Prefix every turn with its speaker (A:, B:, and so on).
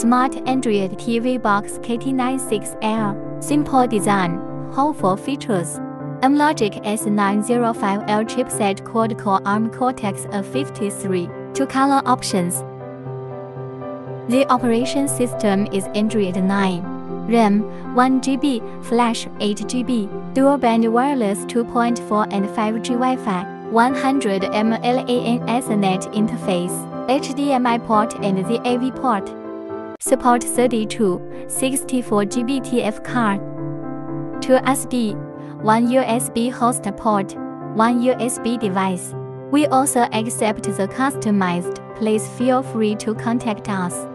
A: Smart Android TV Box KT96L. Simple design, helpful features. Amlogic S905L chipset quad-core ARM Cortex-A53. Two color options. The operation system is Android 9. RAM 1 GB, Flash 8 GB, dual band wireless 2.4 and 5G Wi-Fi, 100 mLAN Ethernet interface, HDMI port and the AV port. Support 32, 64 GB TF card, 2 SD, 1 USB host port, 1 USB device. We also accept the customized. Please feel free to contact us.